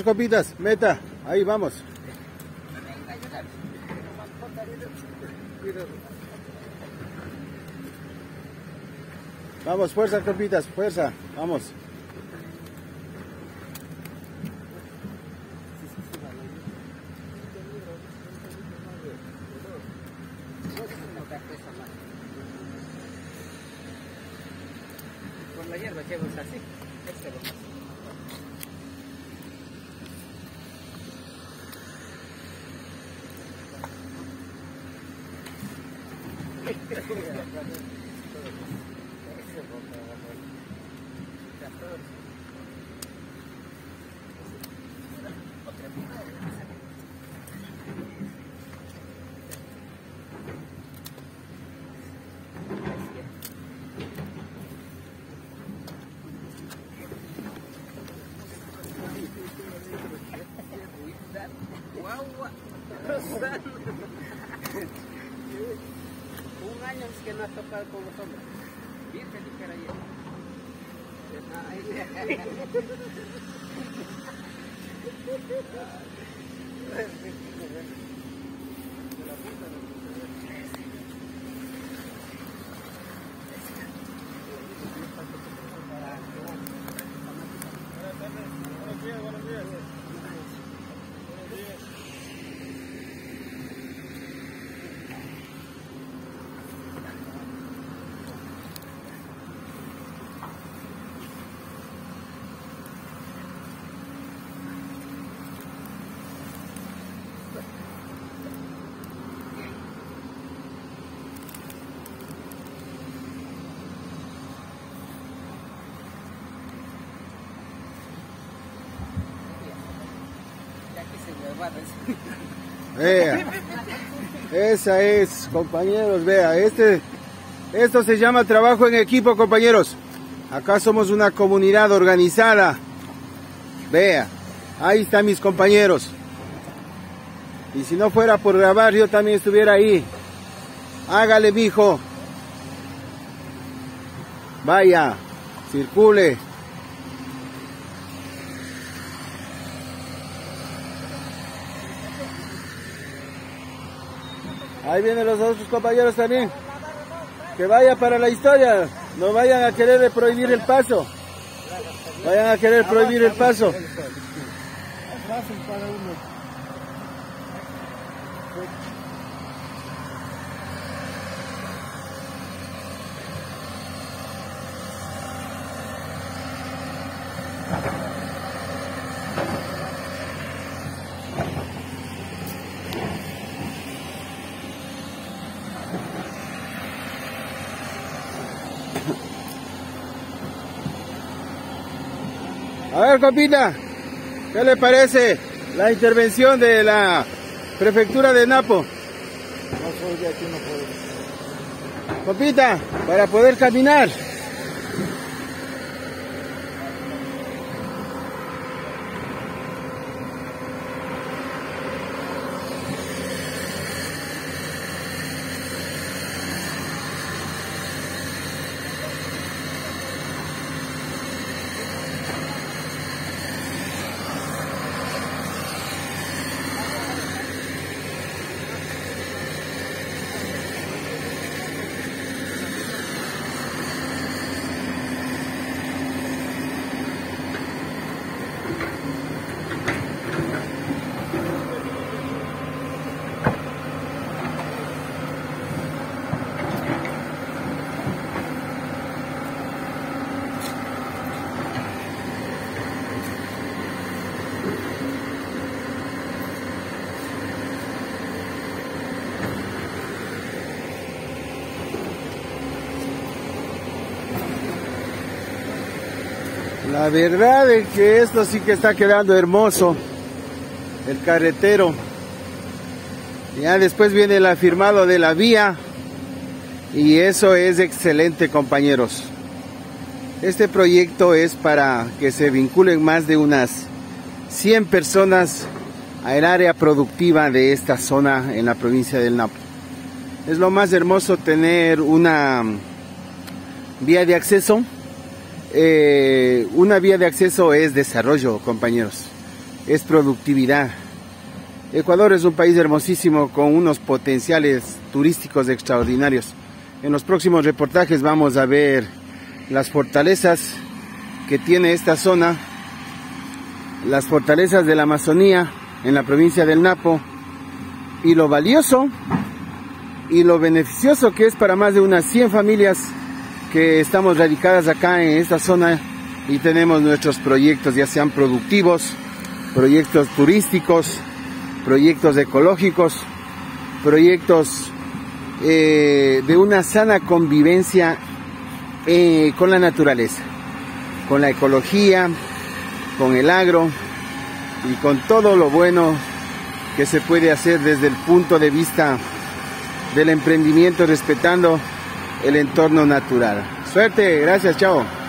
ver, copitas, meta. Ahí vamos. Vamos, fuerza, copitas, fuerza. Vamos. Por la hierba que así. Este lo que no has topado con los hombres. Virgen ligera ayer. Vea. Esa es, compañeros, vea, este, esto se llama trabajo en equipo, compañeros. Acá somos una comunidad organizada. Vea, ahí están mis compañeros. Y si no fuera por grabar, yo también estuviera ahí. Hágale, mijo. Vaya, circule. Ahí vienen los otros compañeros también. Que vaya para la historia. No vayan a querer prohibir el paso. Vayan a querer prohibir el paso. A ver, compita, ¿qué le parece la intervención de la prefectura de Napo? No soy de aquí, no puedo. Compita, para poder caminar. La verdad es que esto sí que está quedando hermoso. El carretero. Ya después viene el afirmado de la vía. Y eso es excelente, compañeros. Este proyecto es para que se vinculen más de unas 100 personas al área productiva de esta zona en la provincia del Napo. Es lo más hermoso tener una vía de acceso. Eh, una vía de acceso es desarrollo, compañeros. es productividad. Ecuador es un país hermosísimo con unos potenciales turísticos extraordinarios. En los próximos reportajes vamos a ver las fortalezas que tiene esta zona, las fortalezas de la Amazonía en la provincia del Napo y lo valioso y lo beneficioso que es para más de unas 100 familias que estamos radicadas acá en esta zona y tenemos nuestros proyectos, ya sean productivos, proyectos turísticos, proyectos ecológicos, proyectos eh, de una sana convivencia eh, con la naturaleza, con la ecología, con el agro y con todo lo bueno que se puede hacer desde el punto de vista del emprendimiento respetando el entorno natural. Suerte, gracias, chao.